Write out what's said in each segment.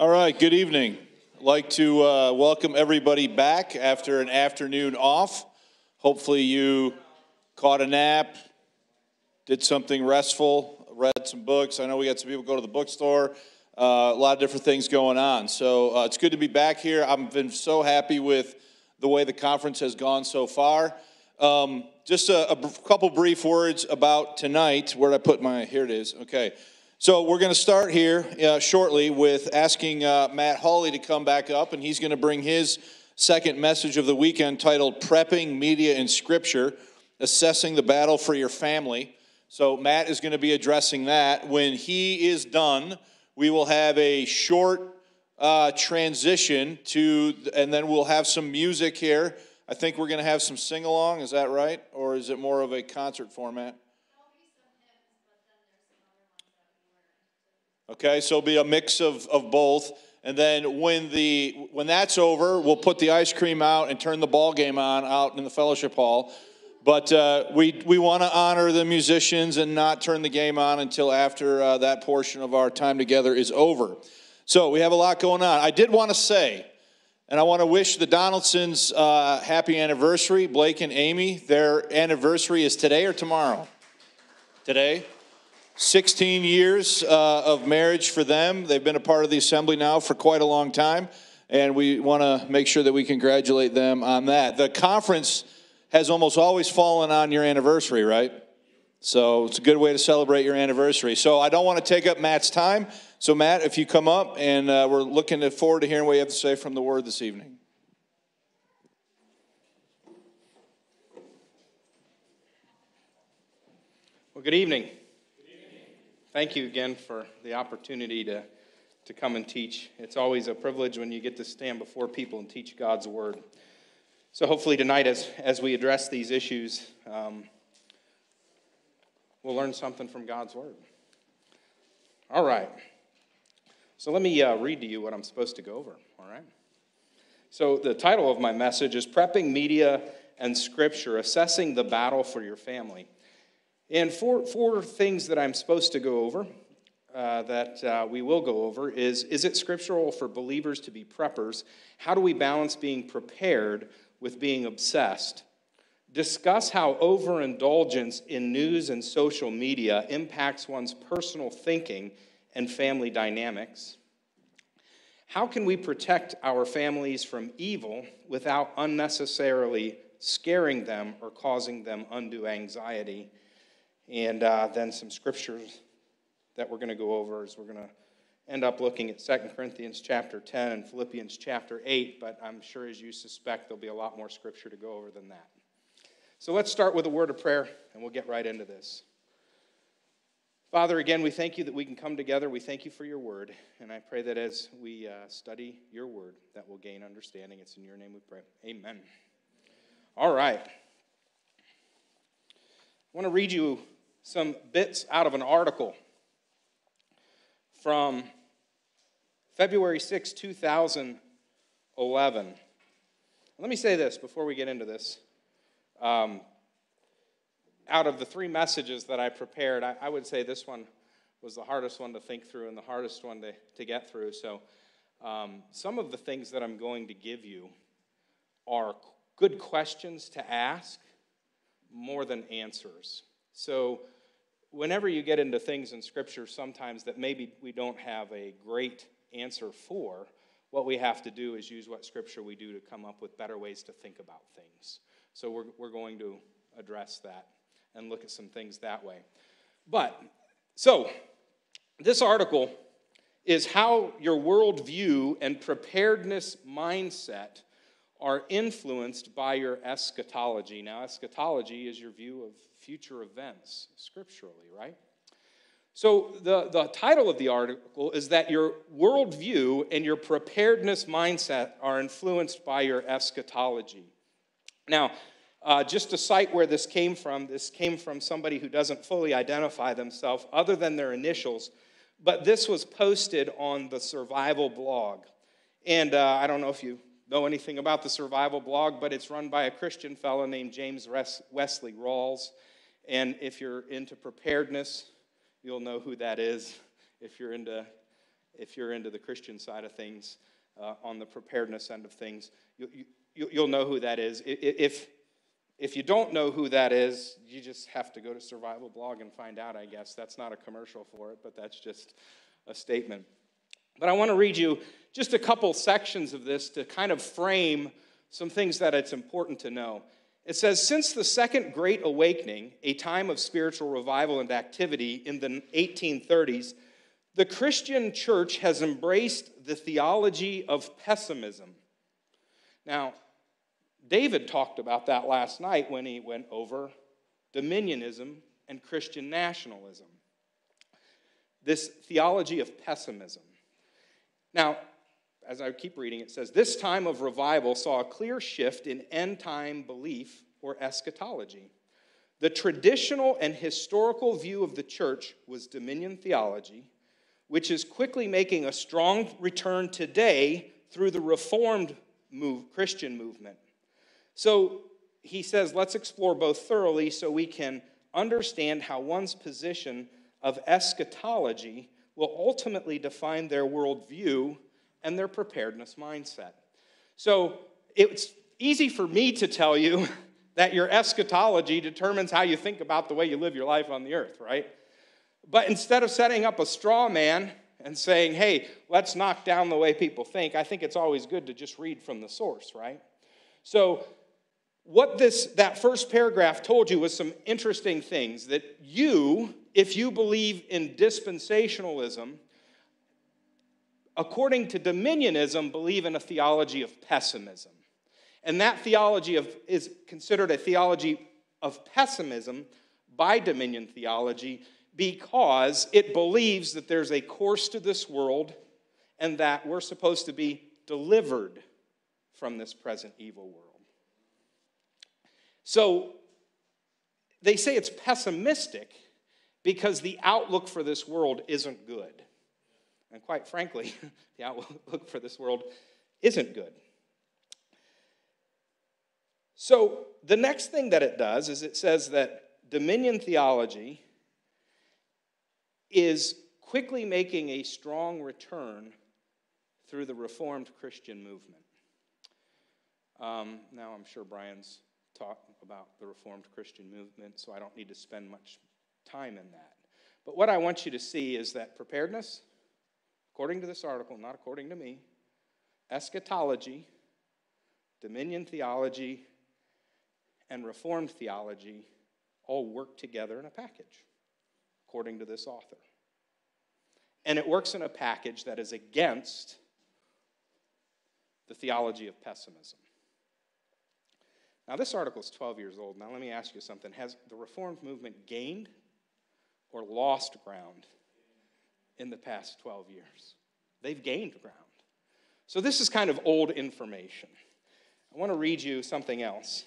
All right, good evening. I'd like to uh, welcome everybody back after an afternoon off. Hopefully, you caught a nap, did something restful, read some books. I know we got some people go to the bookstore, uh, a lot of different things going on. So uh, it's good to be back here. I've been so happy with the way the conference has gone so far. Um, just a, a couple brief words about tonight. Where did I put my? Here it is. Okay. So we're going to start here uh, shortly with asking uh, Matt Hawley to come back up, and he's going to bring his second message of the weekend titled Prepping Media in Scripture Assessing the Battle for Your Family. So Matt is going to be addressing that. When he is done, we will have a short uh, transition to, and then we'll have some music here. I think we're going to have some sing along. Is that right? Or is it more of a concert format? Okay, so it'll be a mix of, of both. And then when the when that's over, we'll put the ice cream out and turn the ball game on out in the fellowship hall. But uh, we we want to honor the musicians and not turn the game on until after uh, that portion of our time together is over. So we have a lot going on. I did want to say, and I want to wish the Donaldsons uh, happy anniversary, Blake and Amy. Their anniversary is today or tomorrow. Today. 16 years uh, of marriage for them. They've been a part of the assembly now for quite a long time, and we want to make sure that we congratulate them on that. The conference has almost always fallen on your anniversary, right? So it's a good way to celebrate your anniversary. So I don't want to take up Matt's time. So, Matt, if you come up, and uh, we're looking forward to hearing what you have to say from the Word this evening. Well, good evening. Thank you again for the opportunity to, to come and teach. It's always a privilege when you get to stand before people and teach God's word. So, hopefully, tonight, as, as we address these issues, um, we'll learn something from God's word. All right. So, let me uh, read to you what I'm supposed to go over. All right. So, the title of my message is Prepping Media and Scripture Assessing the Battle for Your Family. And four, four things that I'm supposed to go over, uh, that uh, we will go over, is is it scriptural for believers to be preppers? How do we balance being prepared with being obsessed? Discuss how overindulgence in news and social media impacts one's personal thinking and family dynamics. How can we protect our families from evil without unnecessarily scaring them or causing them undue anxiety? And uh, then some scriptures that we're going to go over is we're going to end up looking at 2 Corinthians chapter 10 and Philippians chapter 8, but I'm sure as you suspect, there'll be a lot more scripture to go over than that. So let's start with a word of prayer and we'll get right into this. Father, again, we thank you that we can come together. We thank you for your word. And I pray that as we uh, study your word, that we'll gain understanding. It's in your name we pray. Amen. All right. I want to read you some bits out of an article from February 6, 2011. Let me say this before we get into this. Um, out of the three messages that I prepared, I, I, would say this one was the hardest one to think through and the hardest one to, to get through. So, um, some of the things that I'm going to give you are good questions to ask more than answers. So, whenever you get into things in Scripture, sometimes that maybe we don't have a great answer for, what we have to do is use what Scripture we do to come up with better ways to think about things. So, we're, we're going to address that and look at some things that way. But, so, this article is how your worldview and preparedness mindset are influenced by your eschatology. Now, eschatology is your view of future events scripturally, right? So, the, the title of the article is that your worldview and your preparedness mindset are influenced by your eschatology. Now, uh, just to cite where this came from, this came from somebody who doesn't fully identify themselves other than their initials, but this was posted on the Survival blog. And uh, I don't know if you know anything about the Survival blog, but it's run by a Christian fellow named James Wesley Rawles. And if you're into preparedness, you'll know who that is. If you're into if you're into the Christian side of things, uh, on the preparedness end of things, you, you, you'll know who that is. If, if you don't know who that is, you just have to go to Survival Blog and find out, I guess. That's not a commercial for it, but that's just a statement. But I want to read you just a couple sections of this to kind of frame some things that it's important to know. It says, Since the Second Great Awakening, a time of spiritual revival and activity in the 1830s, the Christian church has embraced the theology of pessimism. Now, David talked about that last night when he went over dominionism and Christian nationalism. This theology of pessimism. Now, as I keep reading, it says, This time of revival saw a clear shift in end time belief or eschatology. The traditional and historical view of the church was dominion theology, which is quickly making a strong return today through the Reformed move, Christian movement. So he says, let's explore both thoroughly so we can understand how one's position of eschatology will ultimately define their worldview and their preparedness mindset. So it's easy for me to tell you that your eschatology determines how you think about the way you live your life on the earth, right? But instead of setting up a straw man and saying, hey, let's knock down the way people think, I think it's always good to just read from the source, right? So, what this that first paragraph told you was some interesting things that you, if you believe in dispensationalism, according to dominionism, believe in a theology of pessimism. And that theology of, is considered a theology of pessimism by dominion theology because it believes that there's a course to this world and that we're supposed to be delivered from this present evil world. So they say it's pessimistic because the outlook for this world isn't good. And quite frankly, the outlook for this world isn't good. So the next thing that it does is it says that dominion theology is quickly making a strong return through the Reformed Christian movement. Um, now, I'm sure Brian's talked about the Reformed Christian movement, so I don't need to spend much time in that. But what I want you to see is that preparedness, according to this article, not according to me, eschatology, dominion theology, and Reformed theology all work together in a package, according to this author. And it works in a package that is against the theology of pessimism. Now, this article is 12 years old. Now, let me ask you something. Has the Reformed movement gained or lost ground in the past 12 years? They've gained ground. So, this is kind of old information. I want to read you something else.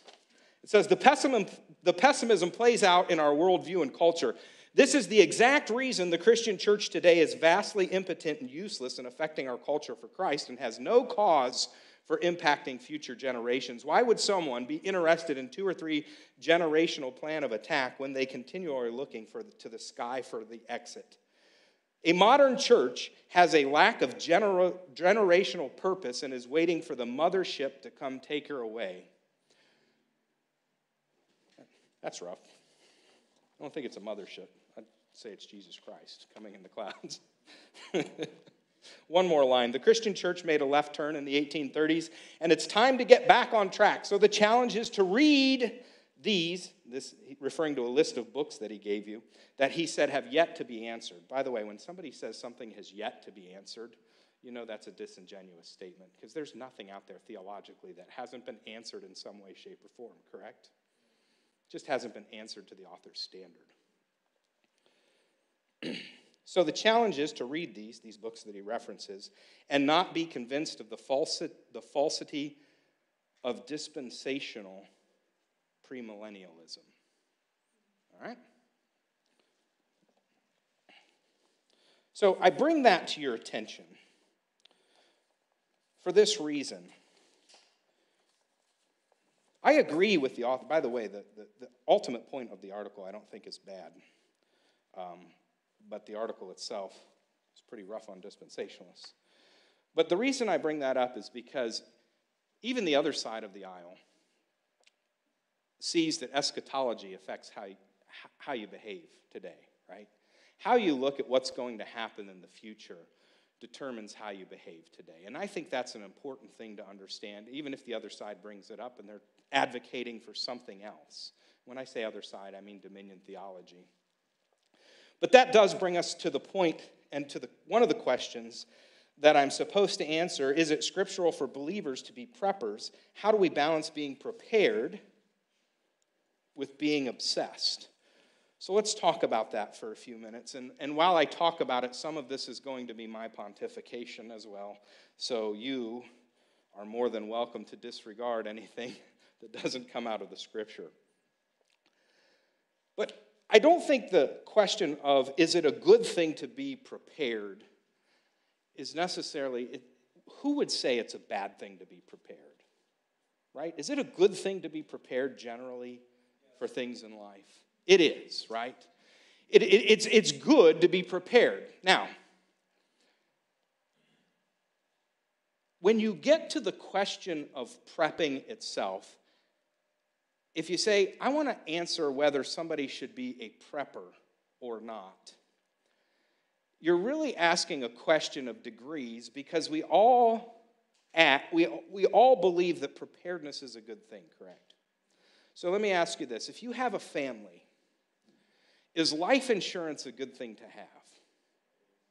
It says the pessimism, the pessimism plays out in our worldview and culture. This is the exact reason the Christian church today is vastly impotent and useless in affecting our culture for Christ and has no cause for impacting future generations. Why would someone be interested in two or three generational plan of attack when they continually are looking for the, to the sky for the exit? A modern church has a lack of gener- generational purpose and is waiting for the mothership to come take her away. That's rough. I don't think it's a mothership. I'd say it's Jesus Christ coming in the clouds. One more line. The Christian church made a left turn in the 1830s, and it's time to get back on track. So the challenge is to read these, this referring to a list of books that he gave you, that he said have yet to be answered. By the way, when somebody says something has yet to be answered, you know that's a disingenuous statement because there's nothing out there theologically that hasn't been answered in some way, shape, or form, correct? Just hasn't been answered to the author's standard. So the challenge is to read these, these books that he references, and not be convinced of the, the falsity of dispensational premillennialism. All right? So I bring that to your attention for this reason. I agree with the author. By the way, the, the, the ultimate point of the article I don't think is bad. Um, but the article itself is pretty rough on dispensationalists. But the reason I bring that up is because even the other side of the aisle sees that eschatology affects how you, how you behave today, right? How you look at what's going to happen in the future determines how you behave today. And I think that's an important thing to understand, even if the other side brings it up and they're advocating for something else. When I say other side, I mean dominion theology. But that does bring us to the point and to the, one of the questions that I'm supposed to answer is it scriptural for believers to be preppers? How do we balance being prepared with being obsessed? So let's talk about that for a few minutes. And, and while I talk about it, some of this is going to be my pontification as well. So you are more than welcome to disregard anything that doesn't come out of the scripture. But I don't think the question of is it a good thing to be prepared is necessarily, it, who would say it's a bad thing to be prepared? Right? Is it a good thing to be prepared generally for things in life? It is, right? It, it, it's, it's good to be prepared. Now, when you get to the question of prepping itself, if you say, I want to answer whether somebody should be a prepper or not, you're really asking a question of degrees because we all at, we, we all believe that preparedness is a good thing, correct? So let me ask you this. If you have a family, is life insurance a good thing to have?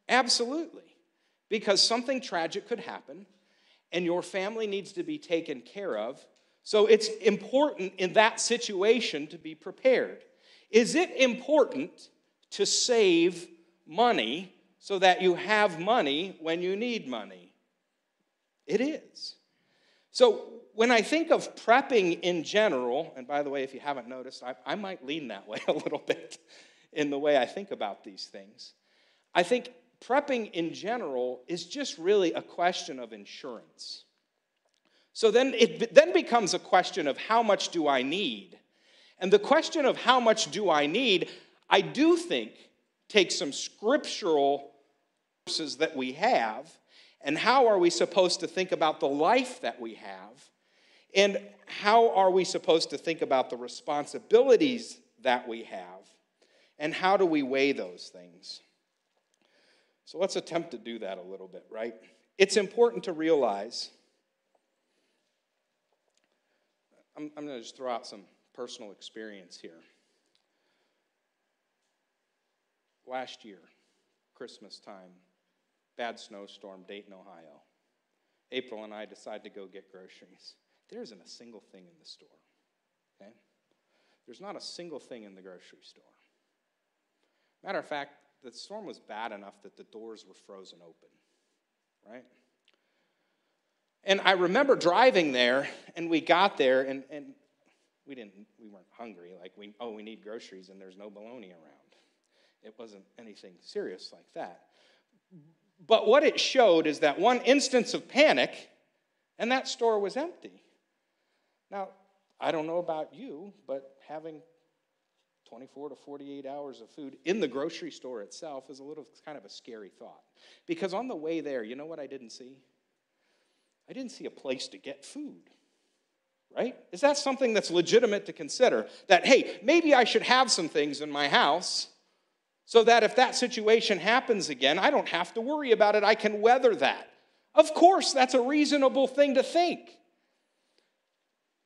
Absolutely. Because something tragic could happen and your family needs to be taken care of. So it's important in that situation to be prepared. Is it important to save money so that you have money when you need money. It is. So when I think of prepping in general, and by the way, if you haven't noticed, I, I might lean that way a little bit in the way I think about these things. I think prepping in general is just really a question of insurance. So then it then becomes a question of how much do I need? And the question of how much do I need, I do think takes some scriptural verses that we have, and how are we supposed to think about the life that we have, and how are we supposed to think about the responsibilities that we have, and how do we weigh those things? So let's attempt to do that a little bit, right? It's important to realize. I'm, I'm going to just throw out some personal experience here. Last year, Christmas time, bad snowstorm, Dayton, Ohio. April and I decide to go get groceries. There isn't a single thing in the store. Okay? There's not a single thing in the grocery store. Matter of fact, the storm was bad enough that the doors were frozen open. Right? And I remember driving there, and we got there, and, and we didn't we weren't hungry like we oh we need groceries and there's no bologna around it wasn't anything serious like that but what it showed is that one instance of panic, and that store was empty. Now, I don't know about you, but having 24 to 48 hours of food in the grocery store itself is a little kind of a scary thought. Because on the way there, you know what I didn't see? I didn't see a place to get food. Right? Is that something that's legitimate to consider? That, hey, maybe I should have some things in my house so that if that situation happens again, I don't have to worry about it. I can weather that. Of course, that's a reasonable thing to think.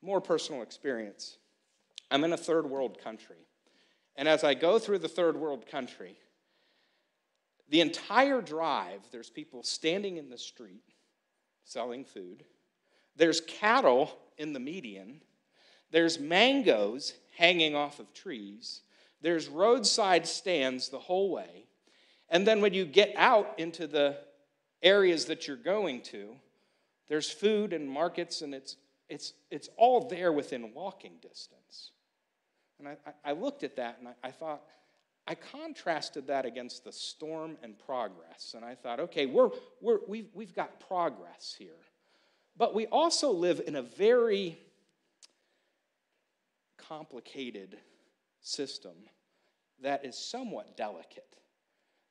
More personal experience. I'm in a third world country. And as I go through the third world country, the entire drive, there's people standing in the street selling food. There's cattle in the median. There's mangoes hanging off of trees. There's roadside stands the whole way. And then when you get out into the areas that you're going to, there's food and markets, and it's, it's, it's all there within walking distance. And I, I looked at that and I, I thought, I contrasted that against the storm and progress. And I thought, okay, we're, we're, we've, we've got progress here. But we also live in a very complicated system that is somewhat delicate.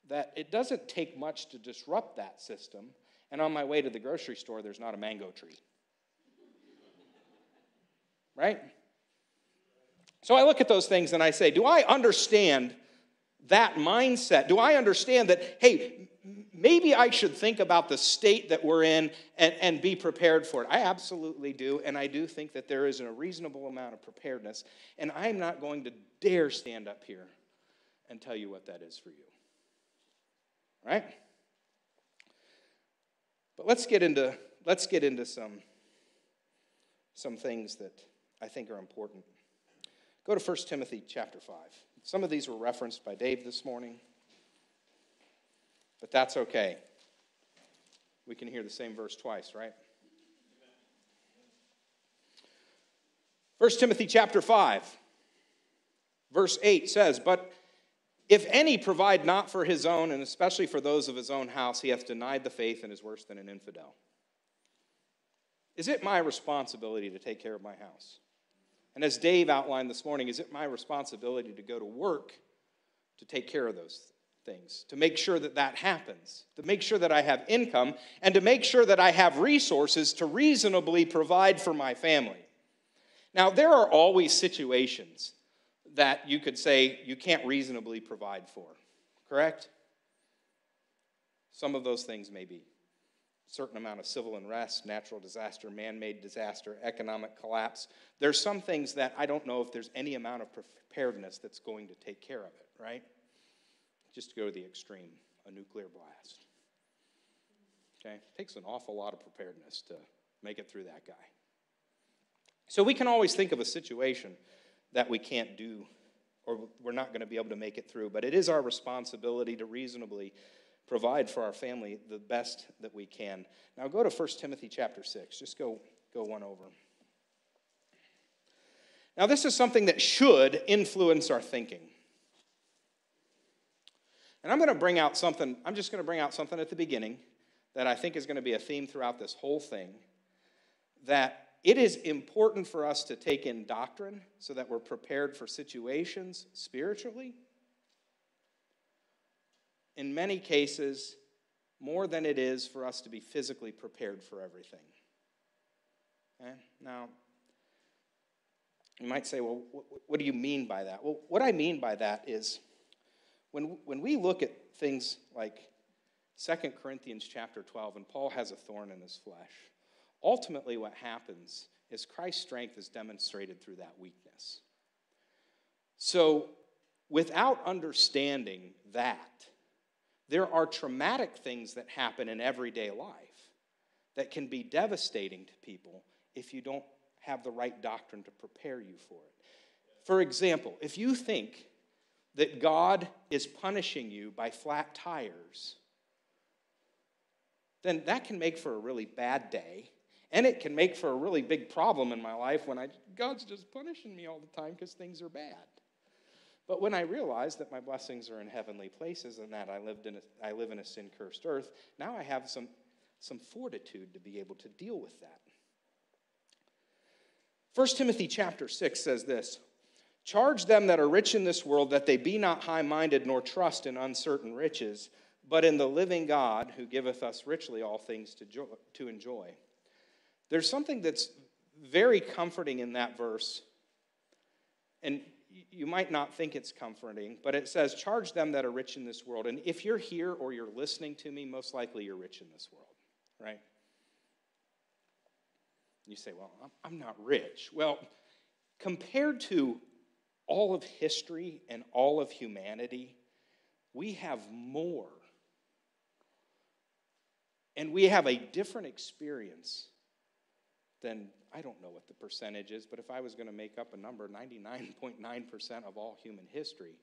that it doesn't take much to disrupt that system. And on my way to the grocery store, there's not a mango tree. Right? So I look at those things and I say, do I understand that mindset? Do I understand that, hey, maybe I should think about the state that we're in and, and be prepared for it? I absolutely do. And I do think that there is a reasonable amount of preparedness. And I'm not going to dare stand up here and tell you what that is for you. Right? But let's get into let's get into some some things that I think are important. Go to 1 Timothy chapter 5. Some of these were referenced by Dave this morning, but that's okay. We can hear the same verse twice, right? 1 Timothy chapter 5, verse 8 says, But if any provide not for his own, and especially for those of his own house, he hath denied the faith and is worse than an infidel. Is it my responsibility to take care of my house? And as Dave outlined this morning, is it my responsibility to go to work to take care of those things, to make sure that that happens, to make sure that I have income, and to make sure that I have resources to reasonably provide for my family? Now, there are always situations that you could say you can't reasonably provide for, correct? Some of those things may be certain amount of civil unrest, natural disaster, man made disaster, economic collapse. There's some things that I don't know if there's any amount of preparedness that's going to take care of it, right? Just to go to the extreme, a nuclear blast. Okay? It takes an awful lot of preparedness to make it through that guy. So we can always think of a situation that we can't do or we're not going to be able to make it through, but it is our responsibility to reasonably provide for our family the best that we can. Now go to 1 Timothy chapter 6. Just go, go one over. Now, this is something that should influence our thinking. And I'm going to bring out something, I'm just going to bring out something at the beginning that I think is going to be a theme throughout this whole thing. That it is important for us to take in doctrine so that we're prepared for situations spiritually in many cases, more than it is for us to be physically prepared for everything. Okay? Now, you might say, well, what do you mean by that? Well, what I mean by that is when, when we look at things like 2 Corinthians chapter 12, and Paul has a thorn in his flesh, ultimately what happens is Christ's strength is demonstrated through that weakness. So, without understanding that, there are traumatic things that happen in everyday life that can be devastating to people if you don't have the right doctrine to prepare you for it. For example, if you think that God is punishing you by flat tires, then that can make for a really bad day. And it can make for a really big problem in my life when I, God's just punishing me all the time because things are bad. But when I realized that my blessings are in heavenly places and that I, lived in a, I live in a sin cursed earth, now I have some, some fortitude to be able to deal with that. 1 Timothy chapter 6 says this Charge them that are rich in this world that they be not high minded nor trust in uncertain riches, but in the living God who giveth us richly all things to, jo- to enjoy. There's something that's very comforting in that verse. And you might not think it's comforting, but it says, Charge them that are rich in this world. And if you're here or you're listening to me, most likely you're rich in this world, right? You say, Well, I'm not rich. Well, compared to all of history and all of humanity, we have more. And we have a different experience than I don't know what the percentage is, but if I was going to make up a number, 99.9% of all human history,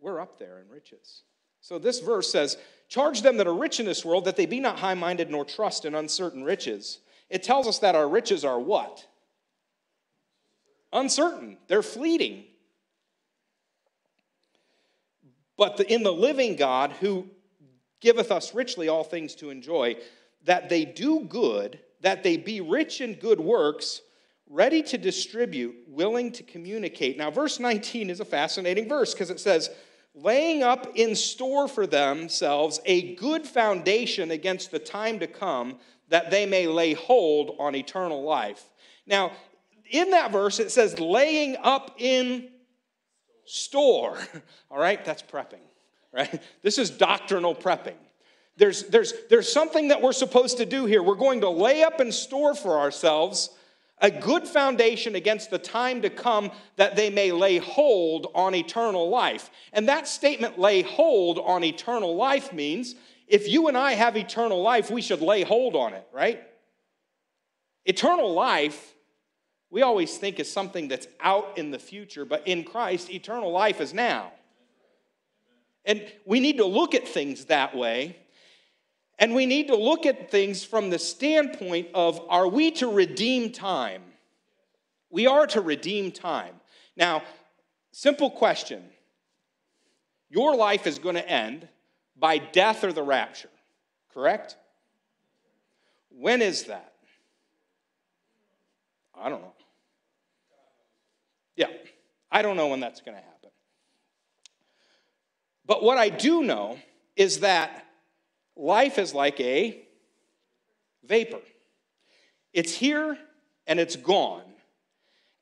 we're up there in riches. So this verse says, Charge them that are rich in this world that they be not high minded nor trust in uncertain riches. It tells us that our riches are what? Uncertain, they're fleeting. But the, in the living God who giveth us richly all things to enjoy, that they do good that they be rich in good works, ready to distribute, willing to communicate. Now, verse 19 is a fascinating verse because it says, laying up in store for themselves a good foundation against the time to come, that they may lay hold on eternal life. Now, in that verse, it says laying up in store. All right, that's prepping, right? This is doctrinal prepping. There's, there's, there's something that we're supposed to do here. We're going to lay up in store for ourselves a good foundation against the time to come that they may lay hold on eternal life. And that statement, lay hold on eternal life, means if you and I have eternal life, we should lay hold on it, right? Eternal life, we always think is something that's out in the future, but in Christ, eternal life is now. And we need to look at things that way and we need to look at things from the standpoint of are we to redeem time? We are to redeem time. Now, simple question Your life is going to end by death or the rapture, correct? When is that? I don't know. Yeah, I don't know when that's going to happen. But what I do know is that life is like a vapor. It's here and it's gone.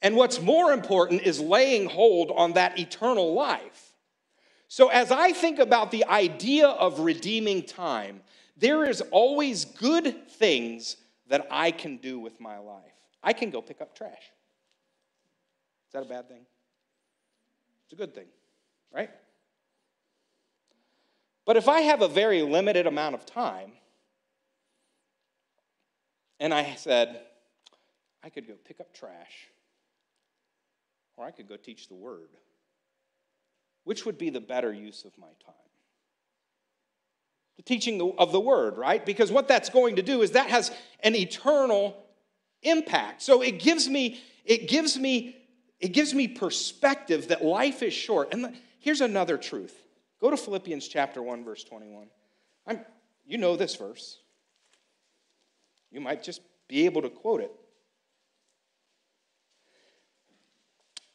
And what's more important is laying hold on that eternal life. So, as I think about the idea of redeeming time, there is always good things that I can do with my life. I can go pick up trash. Is that a bad thing? It's a good thing, right? But if I have a very limited amount of time, and I said, I could go pick up trash, or I could go teach the word, which would be the better use of my time? The teaching of the word, right? Because what that's going to do is that has an eternal impact. So it gives me, it gives me, it gives me perspective that life is short. And here's another truth Go to Philippians chapter 1, verse 21. I'm, you know this verse. You might just be able to quote it.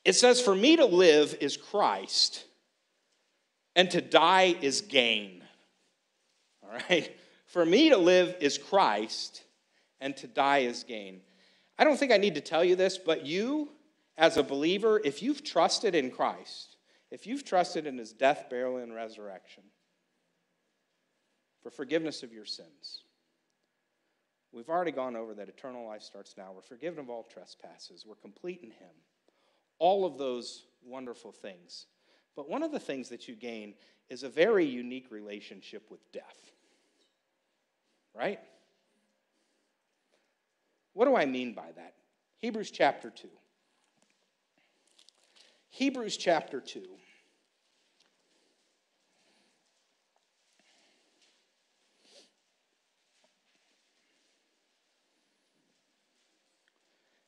It says, For me to live is Christ, and to die is gain. All right? For me to live is Christ, and to die is gain. I don't think I need to tell you this, but you, as a believer, if you've trusted in Christ, if you've trusted in his death, burial, and resurrection for forgiveness of your sins, we've already gone over that eternal life starts now. We're forgiven of all trespasses, we're complete in him. All of those wonderful things. But one of the things that you gain is a very unique relationship with death. Right? What do I mean by that? Hebrews chapter 2. Hebrews chapter 2.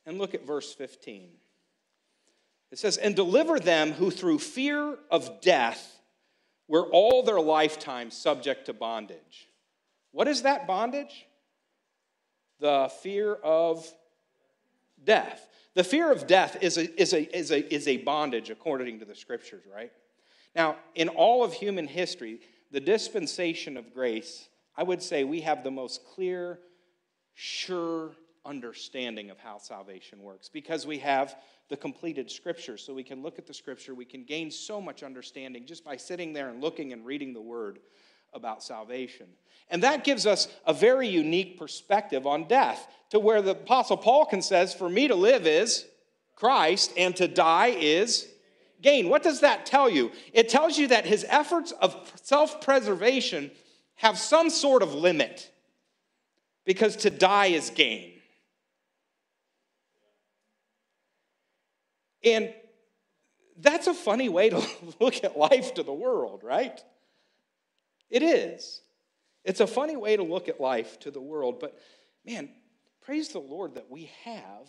And look at verse 15. It says, And deliver them who through fear of death were all their lifetime subject to bondage. What is that bondage? The fear of death. The fear of death is a, is, a, is, a, is a bondage according to the scriptures, right? Now, in all of human history, the dispensation of grace, I would say we have the most clear, sure understanding of how salvation works because we have the completed scripture. So we can look at the scripture, we can gain so much understanding just by sitting there and looking and reading the word about salvation. And that gives us a very unique perspective on death to where the Apostle Paul can says, For me to live is Christ, and to die is gain. What does that tell you? It tells you that his efforts of self preservation have some sort of limit because to die is gain. And that's a funny way to look at life to the world, right? It is. It's a funny way to look at life to the world, but man, praise the Lord that we have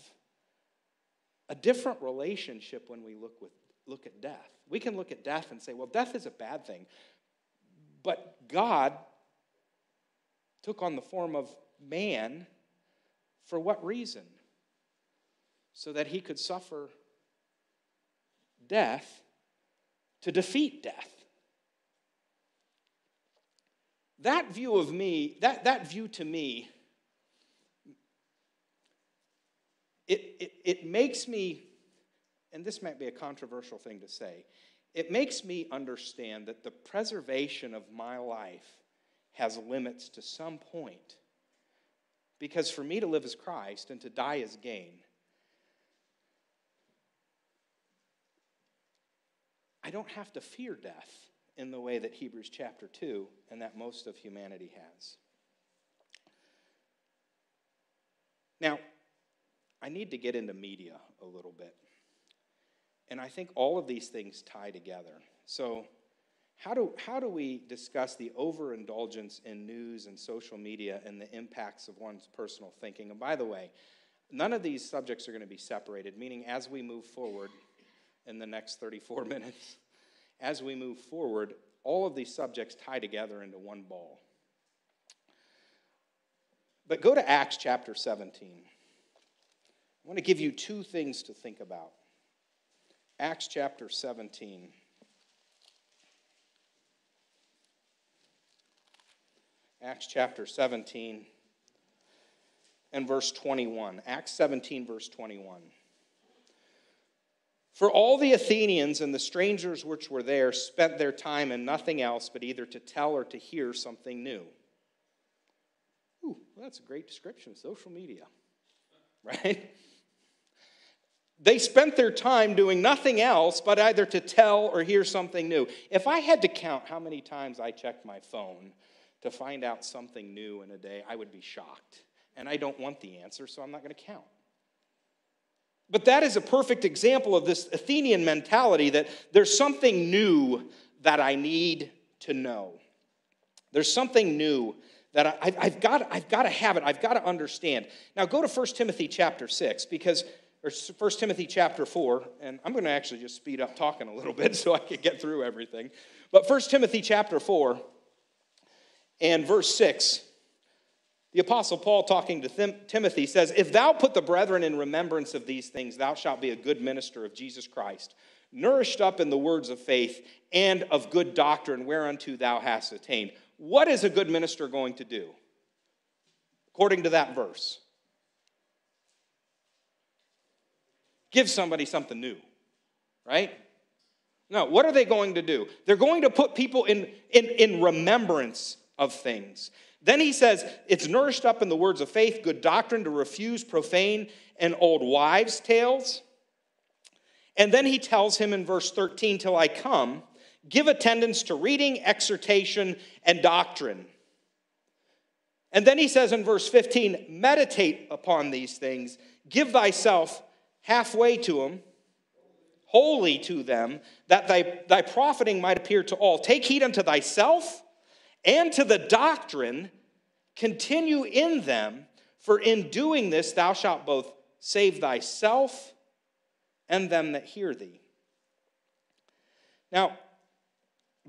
a different relationship when we look, with, look at death. We can look at death and say, well, death is a bad thing. But God took on the form of man for what reason? So that he could suffer death to defeat death. That view of me, that, that view to me, it, it, it makes me, and this might be a controversial thing to say, it makes me understand that the preservation of my life has limits to some point. Because for me to live as Christ and to die as gain, I don't have to fear death in the way that Hebrews chapter 2 and that most of humanity has. Now, I need to get into media a little bit. And I think all of these things tie together. So, how do, how do we discuss the overindulgence in news and social media and the impacts of one's personal thinking? And by the way, none of these subjects are going to be separated, meaning as we move forward in the next 34 minutes, as we move forward, all of these subjects tie together into one ball. But go to Acts chapter 17. I want to give you two things to think about. Acts chapter 17. Acts chapter 17 and verse 21. Acts 17, verse 21. For all the Athenians and the strangers which were there spent their time in nothing else but either to tell or to hear something new. Ooh, well, that's a great description of social media, right? They spent their time doing nothing else but either to tell or hear something new. If I had to count how many times I checked my phone to find out something new in a day, I would be shocked. And I don't want the answer, so I'm not going to count. But that is a perfect example of this Athenian mentality that there's something new that I need to know. There's something new that I, have got, I've got to have it. I've got to understand. Now go to 1 Timothy chapter 6 because, or 1 Timothy chapter 4, and I'm going to actually just speed up talking a little bit so I can get through everything. But 1 Timothy chapter 4 and verse 6, the Apostle Paul, talking to Tim- Timothy, says, If thou put the brethren in remembrance of these things, thou shalt be a good minister of Jesus Christ, nourished up in the words of faith and of good doctrine whereunto thou hast attained. What is a good minister going to do? According to that verse, give somebody something new, right? No, what are they going to do? They're going to put people in, in, in remembrance of things. Then he says, it's nourished up in the words of faith, good doctrine to refuse profane and old wives' tales. And then he tells him in verse 13, till I come, give attendance to reading, exhortation, and doctrine. And then he says in verse 15, meditate upon these things, give thyself halfway to them, wholly to them, that thy, thy profiting might appear to all. Take heed unto thyself and to the doctrine, continue in them, for in doing this thou shalt both save thyself and them that hear thee. Now,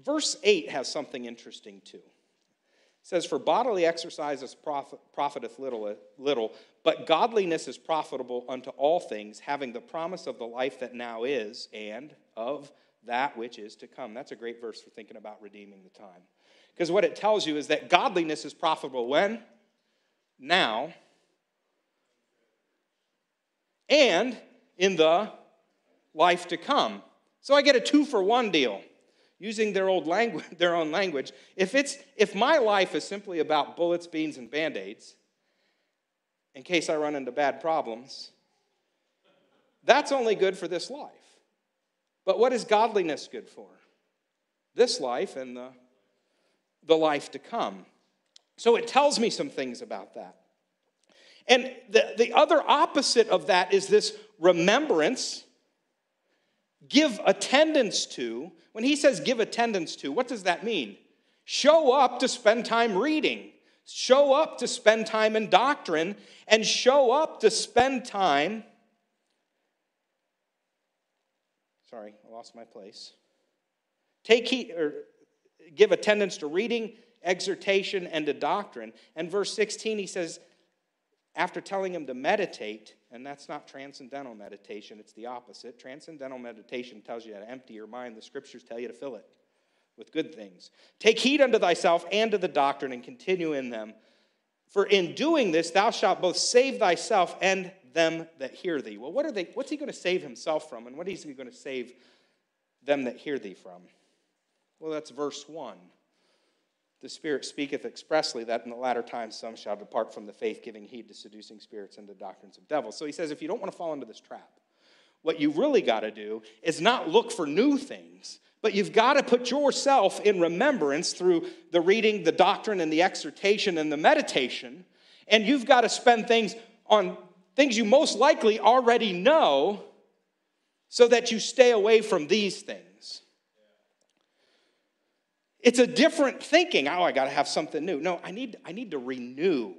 verse 8 has something interesting too. It says, For bodily exercise profit, profiteth little, little, but godliness is profitable unto all things, having the promise of the life that now is and of that which is to come. That's a great verse for thinking about redeeming the time. Because what it tells you is that godliness is profitable when? Now. And in the life to come. So I get a two for one deal using their old language, their own language. If it's if my life is simply about bullets, beans, and band-aids, in case I run into bad problems, that's only good for this life. But what is godliness good for? This life and the the life to come. So it tells me some things about that. And the, the other opposite of that is this remembrance, give attendance to. When he says give attendance to, what does that mean? Show up to spend time reading, show up to spend time in doctrine, and show up to spend time. Sorry, I lost my place. Take heed, or give attendance to reading, exhortation, and to doctrine. And verse 16, he says, after telling him to meditate, and that's not transcendental meditation, it's the opposite. Transcendental meditation tells you to empty your mind, the scriptures tell you to fill it. with good things. Take heed unto thyself and to the doctrine, and continue in them. For in doing this, thou shalt both save thyself and them that hear thee. Well, what are they, what's he going to save himself from, and what is he going to save them that hear thee from? Well, that's verse 1. The Spirit speaketh expressly that in the latter times some shall depart from the faith, giving heed to seducing spirits and the doctrines of devils. So he says, if you don't want to fall into this trap, what you really got to do is not look for new things, but you've got to put yourself in remembrance through the reading, the doctrine, and the exhortation and the meditation. And you've got to spend things on things you most likely already know so that you stay away from these things. It's a different thinking. Oh, I got to have something new. No, I need, I need to renew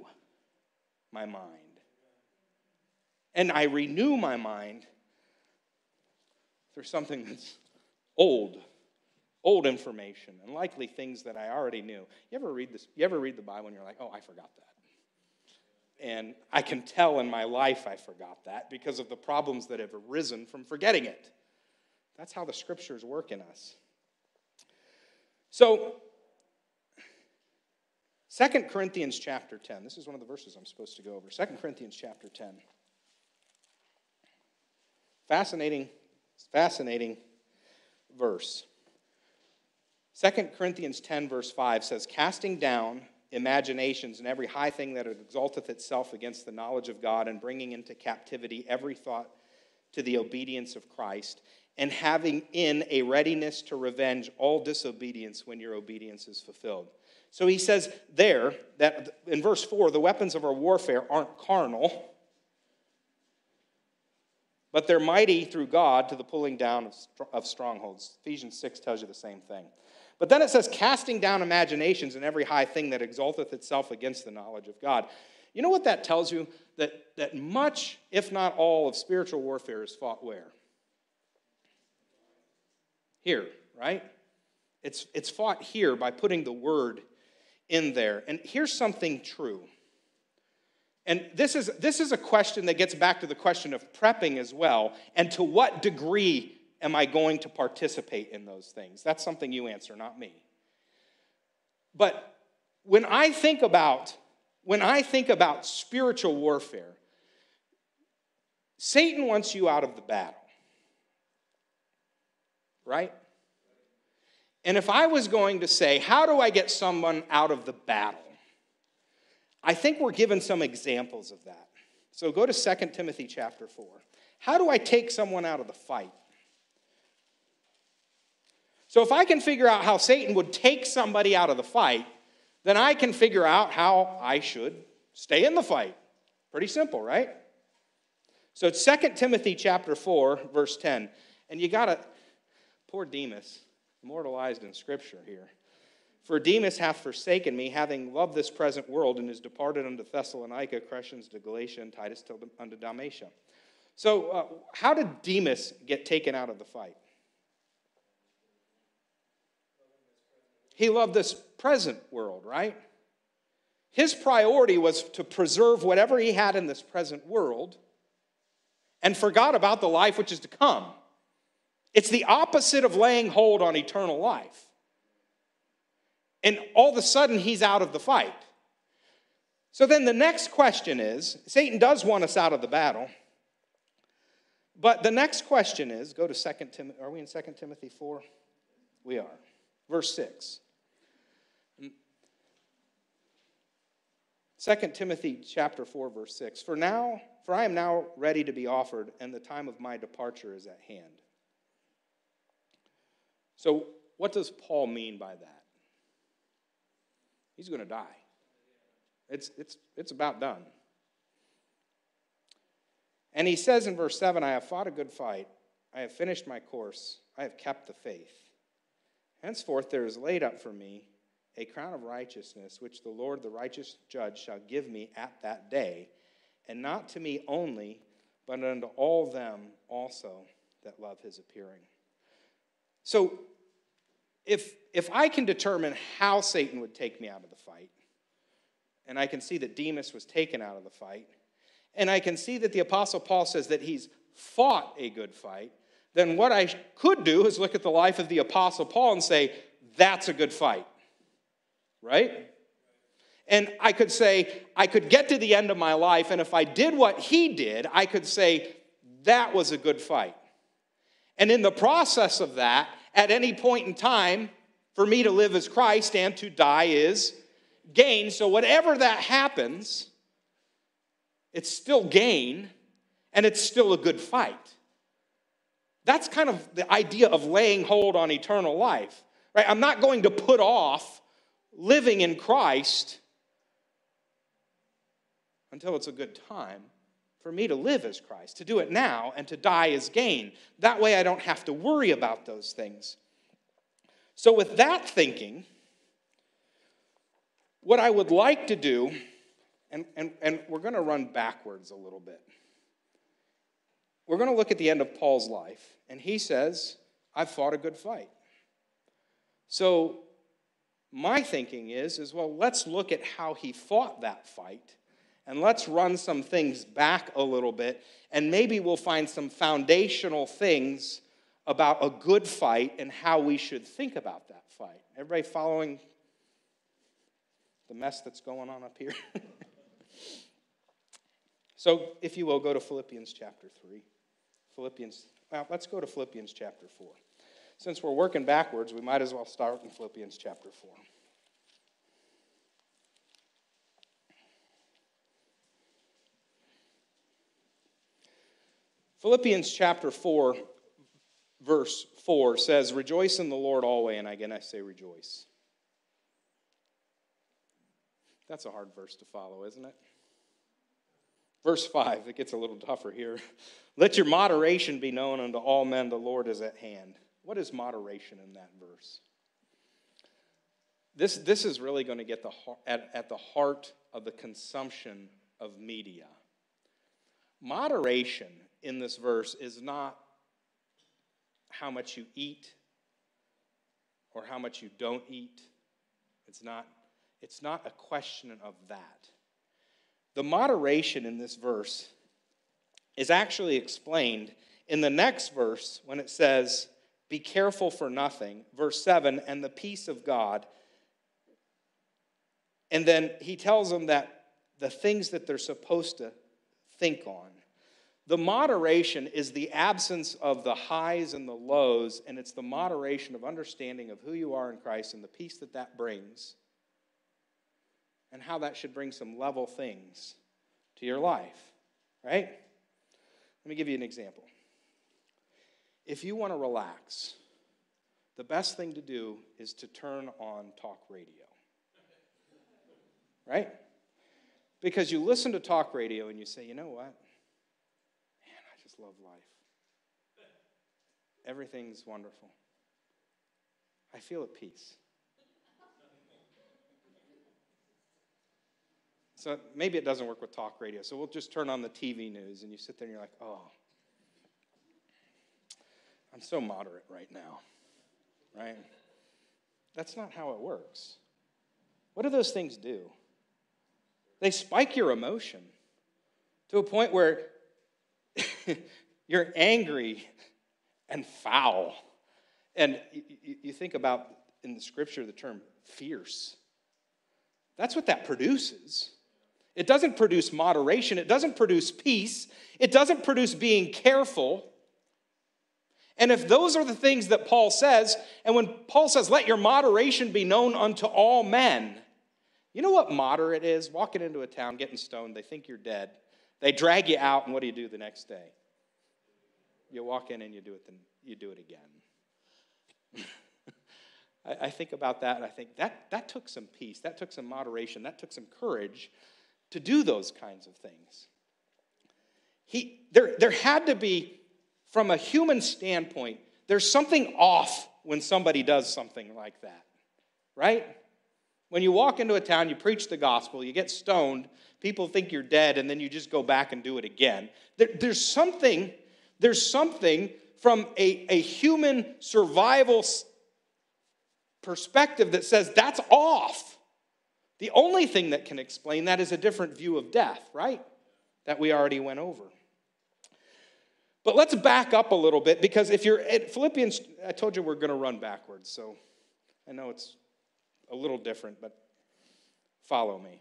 my mind. And I renew my mind through something that's old, old information, and likely things that I already knew. You ever read this? You ever read the Bible and you're like, oh, I forgot that. And I can tell in my life I forgot that because of the problems that have arisen from forgetting it. That's how the scriptures work in us. So, 2 Corinthians chapter 10. This is one of the verses I'm supposed to go over. 2 Corinthians chapter 10. Fascinating fascinating verse. 2 Corinthians 10, verse 5 says, Casting down imaginations and every high thing that exalteth itself against the knowledge of God, and bringing into captivity every thought to the obedience of Christ, and having in a readiness to revenge all disobedience when your obedience is fulfilled. So he says there that in verse 4, the weapons of our warfare aren't carnal but they're mighty through God to the pulling down of strongholds. Ephesians 6 tells you the same thing. But then it says, casting down imaginations and every high thing that exalteth itself against the knowledge of God. You know what that tells you? That, that much, if not all, of spiritual warfare is fought where? Here, right? It's, it's fought here by putting the word in there. And here's something true and this is, this is a question that gets back to the question of prepping as well. And to what degree am I going to participate in those things? That's something you answer, not me. But when I think about when I think about spiritual warfare, Satan wants you out of the battle. Right? And if I was going to say, how do I get someone out of the battle? I think we're given some examples of that. So go to 2 Timothy chapter 4. How do I take someone out of the fight? So if I can figure out how Satan would take somebody out of the fight, then I can figure out how I should stay in the fight. Pretty simple, right? So it's 2 Timothy chapter 4, verse 10. And you got to, poor Demas, immortalized in scripture here. For Demas hath forsaken me, having loved this present world, and is departed unto Thessalonica, Crescens to Galatia, and Titus to, unto Dalmatia. So, uh, how did Demas get taken out of the fight? He loved this present world, right? His priority was to preserve whatever he had in this present world and forgot about the life which is to come. It's the opposite of laying hold on eternal life. And all of a sudden, he's out of the fight. So then the next question is Satan does want us out of the battle. But the next question is go to 2 Timothy. Are we in 2 Timothy 4? We are. Verse 6. 2 Timothy chapter 4 verse 6 For now for I am now ready to be offered and the time of my departure is at hand. So what does Paul mean by that? he's going to die. It's, it's, it's about done. And he says in verse 7 I have fought a good fight, I have finished my course, I have kept the faith. Henceforth there is laid up for me a crown of righteousness, which the Lord, the righteous judge, shall give me at that day, and not to me only, but unto all them also that love his appearing. So if, if I can determine how Satan would take me out of the fight, and I can see that Demas was taken out of the fight, and I can see that the Apostle Paul says that he's fought a good fight, then what I could do is look at the life of the Apostle Paul and say, that's a good fight, right? And I could say, I could get to the end of my life, and if I did what he did, I could say, that was a good fight. And in the process of that, at any point in time, for me to live as Christ and to die is gain. So, whatever that happens, it's still gain and it's still a good fight. That's kind of the idea of laying hold on eternal life, right? I'm not going to put off living in Christ until it's a good time for me to live as Christ, to do it now and to die as gain. That way I don't have to worry about those things. So, with that thinking, what I would like to do, and, and, and we're going to run backwards a little bit. We're going to look at the end of Paul's life, and he says, I've fought a good fight. So, my thinking is, is well, let's look at how he fought that fight, and let's run some things back a little bit, and maybe we'll find some foundational things about a good fight and how we should think about that fight. Everybody following the mess that's going on up here? so, if you will, go to Philippians chapter 3. Philippians, well, let's go to Philippians chapter 4. Since we're working backwards, we might as well start in Philippians chapter 4. Philippians chapter 4 verse 4 says, Rejoice in the Lord always, and again I say rejoice. That's a hard verse to follow, isn't it? Verse 5, it gets a little tougher here. Let your moderation be known unto all men, the Lord is at hand. What is moderation in that verse? This, this is really going to get the, at, at the heart of the consumption of media. Moderation in this verse is not how much you eat or how much you don't eat. It's not, it's not a question of that. The moderation in this verse is actually explained in the next verse when it says, Be careful for nothing. Verse 7, and the peace of God. And then he tells them that the things that they're supposed to think on the moderation is the absence of the highs and the lows, and it's the moderation of understanding of who you are in Christ and the peace that that brings, and how that should bring some level things to your life, right? Let me give you an example. If you want to relax, the best thing to do is to turn on talk radio, right? Because you listen to talk radio and you say, you know what? Love life. Everything's wonderful. I feel at peace. So maybe it doesn't work with talk radio. So we'll just turn on the TV news and you sit there and you're like, oh, I'm so moderate right now, right? That's not how it works. What do those things do? They spike your emotion to a point where You're angry and foul. And you, think about in the scripture the term fierce. That's what that produces. It doesn't produce moderation, it doesn't produce peace, it doesn't produce being careful. And if those are the things that Paul says, and when Paul says, let your moderation be known unto all men, you know what moderate is? Walking into a town, getting stoned, they think you're dead. They drag you out, and what do you do the next day? You walk in and you do it, then you do it again. I, I think about that and I think that, that took some peace, that took some moderation, that took some courage to do those kinds of things. He, there, there had to be, from a human standpoint, there's something off when somebody does something like that, right? When you walk into a town, you preach the gospel, you get stoned, people think you're dead, and then you just go back and do it again. There, there's something there's something from a, a human survival perspective that says that's off. The only thing that can explain that is a different view of death, right? That we already went over. But let's back up a little bit because if you're at Philippians, I told you we're going to run backwards. So I know it's a little different, but follow me.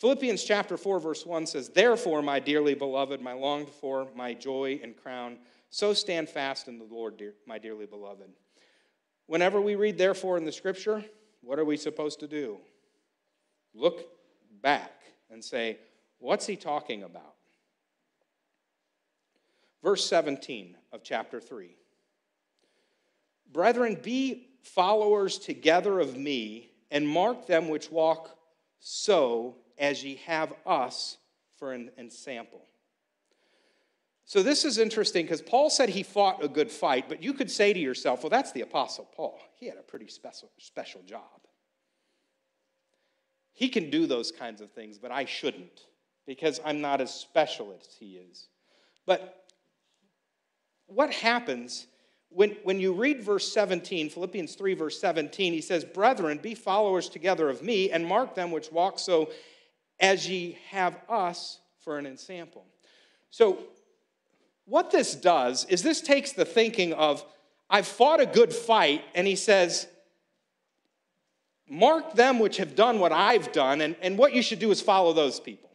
Philippians chapter 4, verse 1 says, Therefore, my dearly beloved, my longed for, my joy and crown, so stand fast in the Lord, dear, my dearly beloved. Whenever we read therefore in the scripture, what are we supposed to do? Look back and say, What's he talking about? Verse 17 of chapter 3. Brethren, be followers together of me, and mark them which walk so as ye have us for an ensample. So this is interesting because Paul said he fought a good fight, but you could say to yourself, well, that's the Apostle Paul. He had a pretty special, special job. He can do those kinds of things, but I shouldn't because I'm not as special as he is. But what happens when, when you read verse 17, Philippians 3, verse 17, he says, Brethren, be followers together of me, and mark them which walk so as ye have us for an ensample. So, what this does is this takes the thinking of, I've fought a good fight, and he says, Mark them which have done what I've done, and, and what you should do is follow those people.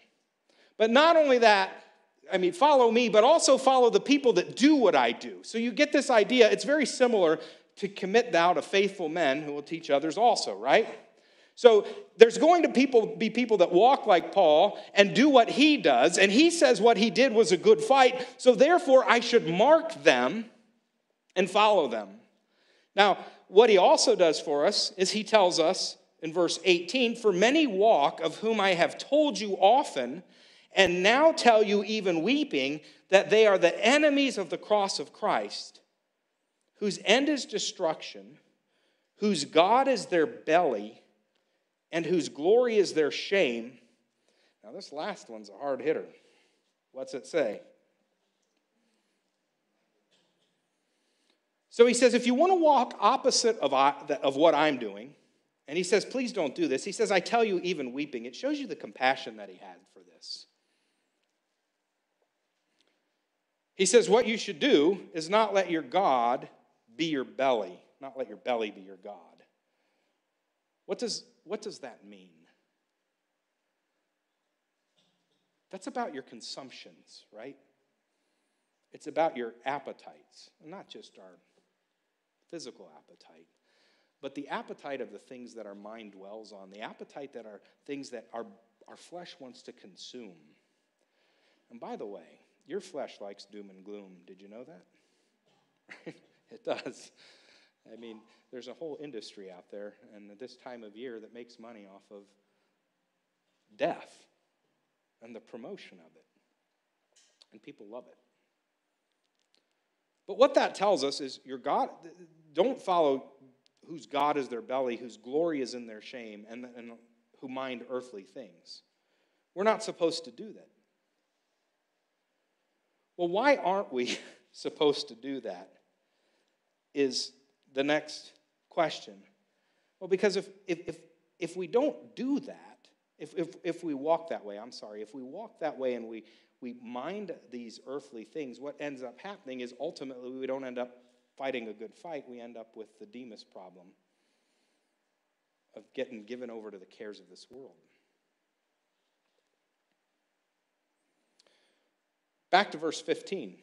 But not only that, I mean, follow me, but also follow the people that do what I do. So you get this idea. It's very similar to commit thou to faithful men who will teach others also, right? So there's going to people, be people that walk like Paul and do what he does, and he says what he did was a good fight, so therefore I should mark them and follow them. Now, what he also does for us is he tells us in verse 18, For many walk, of whom I have told you often, and now tell you, even weeping, that they are the enemies of the cross of Christ, whose end is destruction, whose God is their belly, and whose glory is their shame. Now, this last one's a hard hitter. What's it say? So he says, if you want to walk opposite of, of what I'm doing, and he says, please don't do this. He says, I tell you, even weeping. It shows you the compassion that he had for this. He says, What you should do is not let your God be your belly, not let your belly be your God. What does, what does that mean? That's about your consumptions, right? It's about your appetites, not just our physical appetite, but the appetite of the things that our mind dwells on, the appetite that are things that our, our flesh wants to consume. And by the way, your flesh likes doom and gloom. Did you know that? it does. I mean, there's a whole industry out there, and at this time of year, that makes money off of death and the promotion of it. And people love it. But what that tells us is your God, don't follow whose God is their belly, whose glory is in their shame, and, and who mind earthly things. We're not supposed to do that. Well, why aren't we supposed to do that? Is the next question. Well, because if, if, if, if we don't do that, if, if, if we walk that way, I'm sorry, if we walk that way and we, we mind these earthly things, what ends up happening is ultimately we don't end up fighting a good fight. We end up with the Demas problem of getting given over to the cares of this world. Back to verse 15.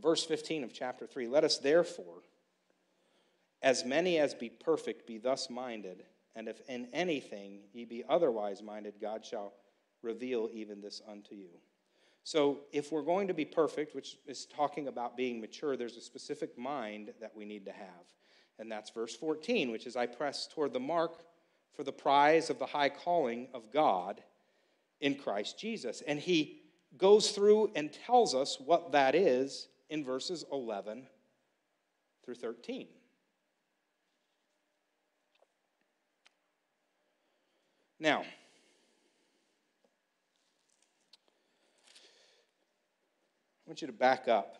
Verse 15 of chapter 3 Let us therefore, as many as be perfect, be thus minded, and if in anything ye be otherwise minded, God shall reveal even this unto you. So, if we're going to be perfect, which is talking about being mature, there's a specific mind that we need to have. And that's verse 14, which is I press toward the mark for the prize of the high calling of God in Christ Jesus. And he goes through and tells us what that is in verses 11 through 13. Now, I want you to back up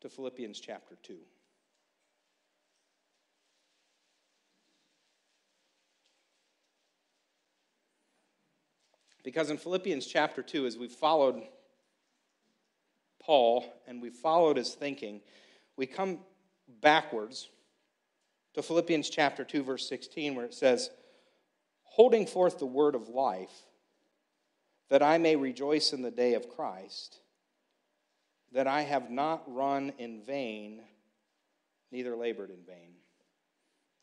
to Philippians chapter 2. Because in Philippians chapter 2, as we've followed Paul and we followed his thinking, we come backwards to Philippians chapter 2, verse 16, where it says, Holding forth the word of life, that I may rejoice in the day of Christ, that I have not run in vain, neither labored in vain.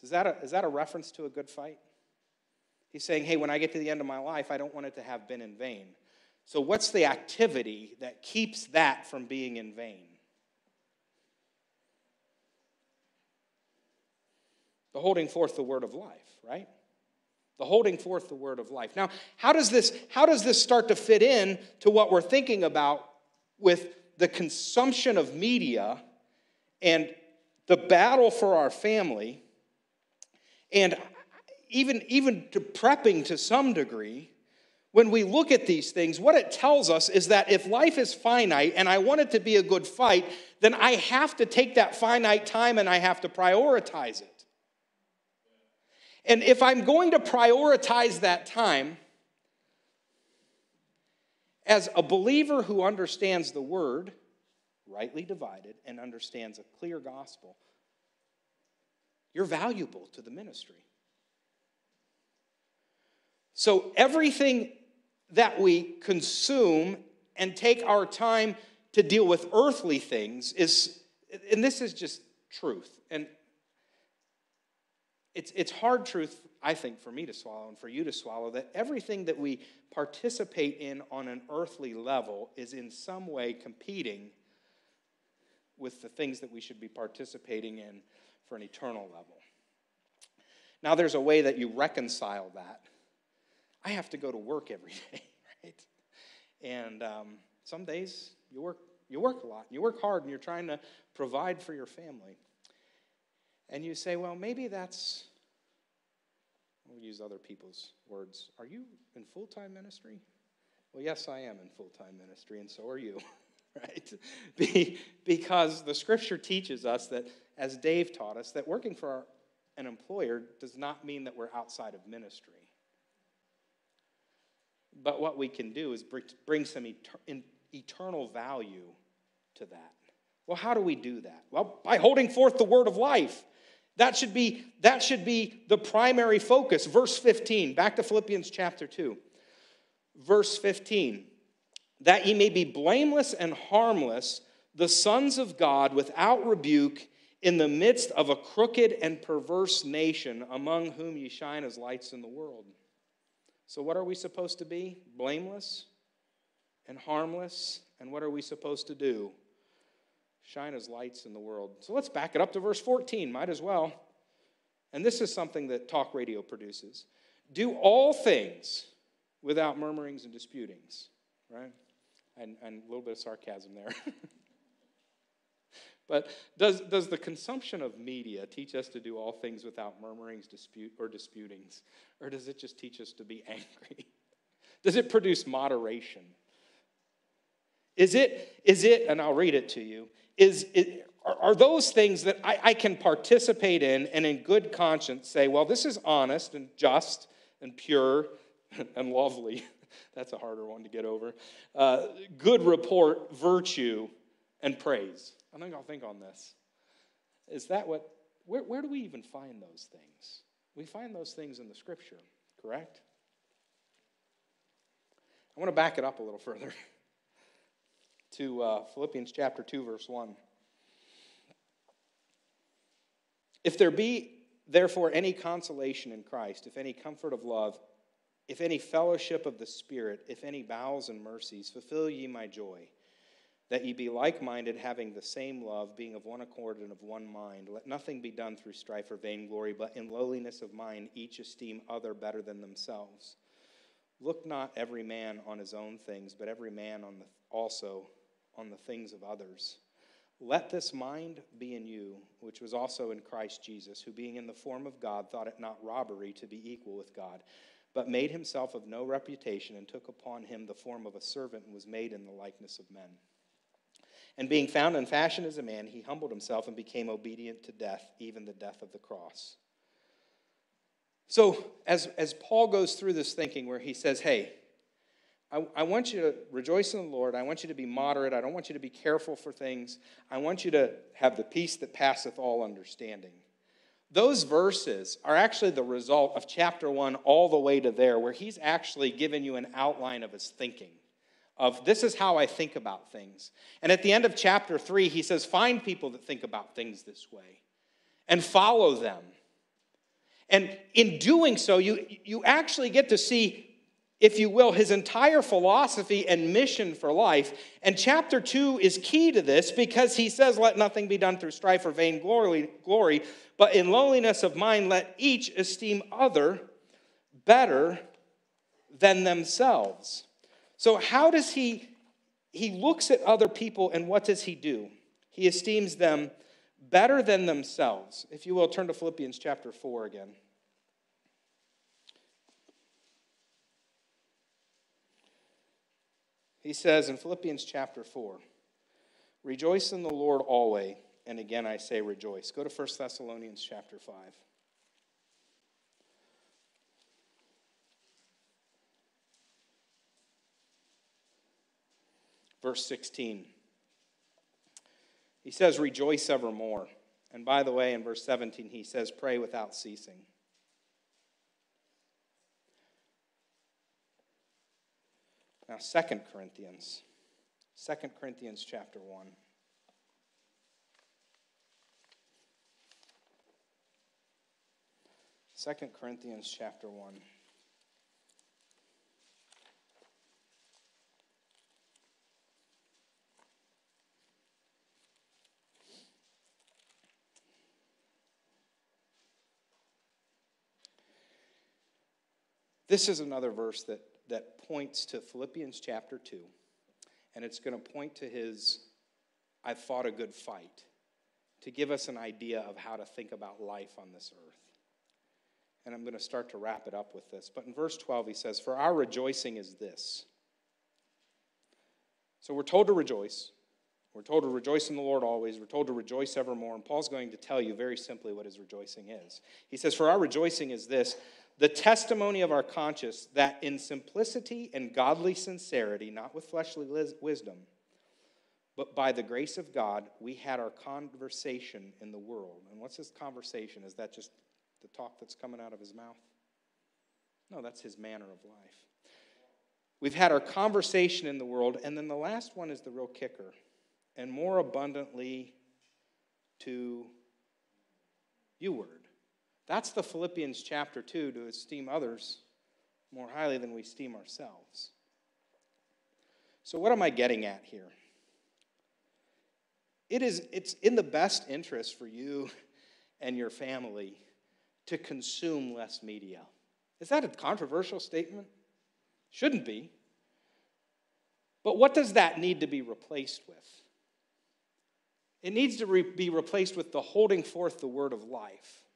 Is that a, is that a reference to a good fight? He's saying, hey, when I get to the end of my life, I don't want it to have been in vain. So, what's the activity that keeps that from being in vain? The holding forth the word of life, right? The holding forth the word of life. Now, how does this, how does this start to fit in to what we're thinking about with the consumption of media and the battle for our family and even, even to prepping to some degree, when we look at these things, what it tells us is that if life is finite and I want it to be a good fight, then I have to take that finite time and I have to prioritize it. And if I'm going to prioritize that time, as a believer who understands the word, rightly divided, and understands a clear gospel, you're valuable to the ministry. So everything that we consume and take our time to deal with earthly things is, and this is just truth. And it's, it's hard truth, I think, for me to swallow and for you to swallow that everything that we participate in on an earthly level is in some way competing with the things that we should be participating in for an eternal level. Now, there's a way that you reconcile that I have to go to work every day, right? And um, some days you work, you work a lot, and you work hard, and you're trying to provide for your family. And you say, well, maybe that's, we'll use other people's words. Are you in full time ministry? Well, yes, I am in full time ministry, and so are you, right? because the scripture teaches us that, as Dave taught us, that working for an employer does not mean that we're outside of ministry. But what we can do is bring some eternal value to that. Well, how do we do that? Well, by holding forth the word of life. That should be, that should be the primary focus. Verse 15, back to Philippians chapter 2. Verse 15, that ye may be blameless and harmless, the sons of God without rebuke, in the midst of a crooked and perverse nation, among whom ye shine as lights in the world. So, what are we supposed to be? Blameless and harmless. And what are we supposed to do? Shine as lights in the world. So, let's back it up to verse 14. Might as well. And this is something that talk radio produces. Do all things without murmurings and disputings, right? And, and a little bit of sarcasm there. But does, does the consumption of media teach us to do all things without murmurings, dispute, or disputings? Or does it just teach us to be angry? does it produce moderation? Is it, is it, and I'll read it to you, is it, are, are those things that I, I can participate in and in good conscience say, well, this is honest and just and pure and lovely. That's a harder one to get over. Uh, good report, virtue, and praise. I think I'll think on this. Is that what, where, where do we even find those things? We find those things in the scripture, correct? I want to back it up a little further to uh, Philippians chapter 2, verse 1. If there be therefore any consolation in Christ, if any comfort of love, if any fellowship of the Spirit, if any bowels and mercies, fulfill ye my joy that ye be like minded, having the same love, being of one accord and of one mind. Let nothing be done through strife or vainglory, but in lowliness of mind, each esteem other better than themselves. Look not every man on his own things, but every man on the, also on the things of others. Let this mind be in you, which was also in Christ Jesus, who being in the form of God thought it not robbery to be equal with God, but made himself of no reputation, and took upon him the form of a servant, and was made in the likeness of men. And being found in fashion as a man, he humbled himself and became obedient to death, even the death of the cross. So, as, as Paul goes through this thinking where he says, hey, I, I, want you to rejoice in the Lord. I want you to be moderate. I don't want you to be careful for things. I want you to have the peace that passeth all understanding. Those verses are actually the result of chapter one all the way to there, where he's actually given you an outline of his thinking of this is how I think about things. And at the end of chapter three, he says, find people that think about things this way and follow them. And in doing so, you, you actually get to see if you will, his entire philosophy and mission for life. And chapter 2 is key to this because he says, Let nothing be done through strife or vain glory, glory but in lowliness of mind, let each esteem other better than themselves. So, how does he? He looks at other people and what does he do? He esteems them better than themselves. If you will, turn to Philippians chapter 4 again. He says in Philippians chapter 4 Rejoice in the Lord always. And again, I say rejoice. Go to 1 Thessalonians chapter 5. Verse 16. He says, Rejoice evermore. And by the way, in verse 17, he says, Pray without ceasing. Now, 2 Corinthians. 2 Corinthians chapter 1. Second Corinthians chapter 1. This is another verse that, that points to Philippians chapter 2, and it's going to point to his I've fought a good fight to give us an idea of how to think about life on this earth. And I'm going to start to wrap it up with this. But in verse 12, he says, For our rejoicing is this. So we're told to rejoice. We're told to rejoice in the Lord always. We're told to rejoice evermore. And Paul's going to tell you very simply what his rejoicing is. He says, For our rejoicing is this the testimony of our conscience that in simplicity and godly sincerity, not with fleshly wisdom, but by the grace of God, we had our conversation in the world. And what's this conversation? Is that just the talk that's coming out of his mouth? No, that's his manner of life. We've had our conversation in the world, and then the last one is the real kicker. And more abundantly to you-ward. That's the Philippians chapter 2 to esteem others more highly than we esteem ourselves. So, what am I getting at here? It is, it's in the best interest for you and your family to consume less media. Is that a controversial statement? Shouldn't be. But what does that need to be replaced with? It needs to re- be replaced with the holding forth the word of life.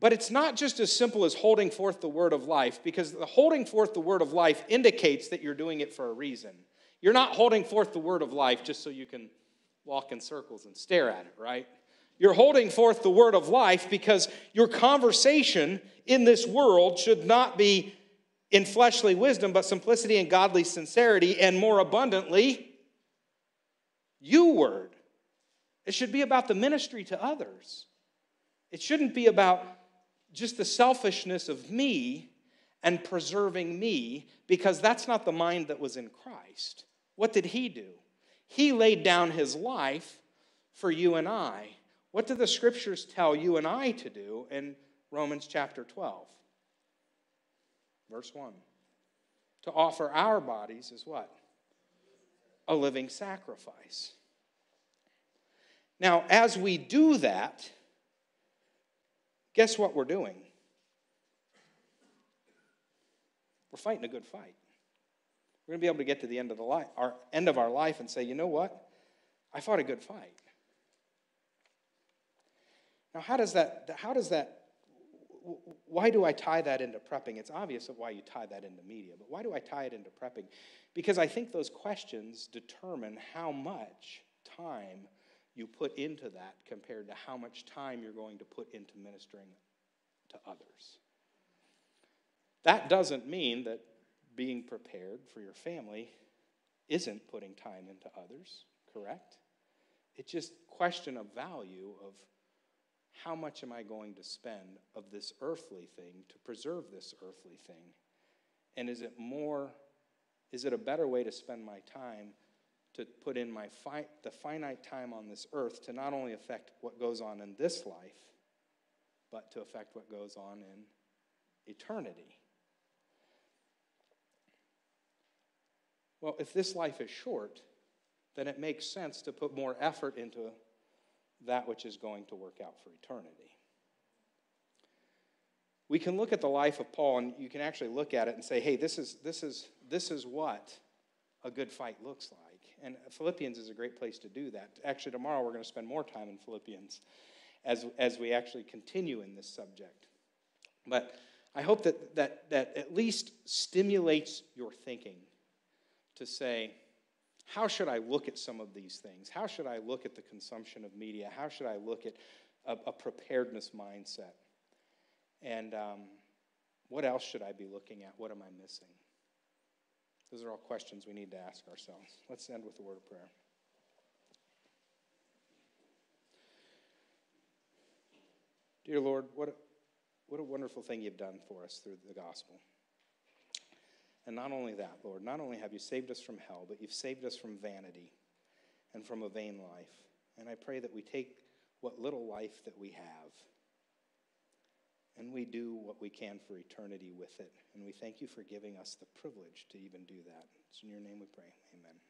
But it's not just as simple as holding forth the word of life, because the holding forth the word of life indicates that you're doing it for a reason. You're not holding forth the word of life just so you can walk in circles and stare at it, right? You're holding forth the word of life because your conversation in this world should not be in fleshly wisdom, but simplicity and godly sincerity, and more abundantly, you-ward. It should be about the ministry to others. It shouldn't be about just the selfishness of me and preserving me because that's not the mind that was in Christ. What did he do? He laid down his life for you and I. What do the scriptures tell you and I to do in Romans chapter 12? Verse 1. To offer our bodies as what? A living sacrifice. Now, as we do that, guess what we're doing? We're fighting a good fight. We're going to be able to get to the end of the life, our end of our life and say, you know what? I fought a good fight. Now, how does that, how does that, why do I tie that into prepping? It's obvious of why you tie that into media, but why do I tie it into prepping? Because I think those questions determine how much time you put into that compared to how much time you're going to put into ministering to others. That doesn't mean that being prepared for your family isn't putting time into others, correct? It's just question of value of how much am I going to spend of this earthly thing to preserve this earthly thing? And is it more, is it a better way to spend my time to put in my fi- the finite time on this earth to not only affect what goes on in this life, but to affect what goes on in eternity? Well, if this life is short, then it makes sense to put more effort into that which is going to work out for eternity. We can look at the life of Paul and you can actually look at it and say, hey, this is, this is, this is what a good fight looks like. And Philippians is a great place to do that. Actually, tomorrow we're going to spend more time in Philippians as, as we actually continue in this subject. But I hope that, that, that at least stimulates your thinking to say, how should I look at some of these things? How should I look at the consumption of media? How should I look at a, a preparedness mindset? And um, what else should I be looking at? What am I missing? Those are all questions we need to ask ourselves. Let's end with a word of prayer. Dear Lord, what a, what a wonderful thing you've done for us through the gospel. And not only that, Lord, not only have you saved us from hell, but you've saved us from vanity and from a vain life. And I pray that we take what little life that we have and we do what we can for eternity with it. And we thank you for giving us the privilege to even do that. It's in your name we pray. Amen.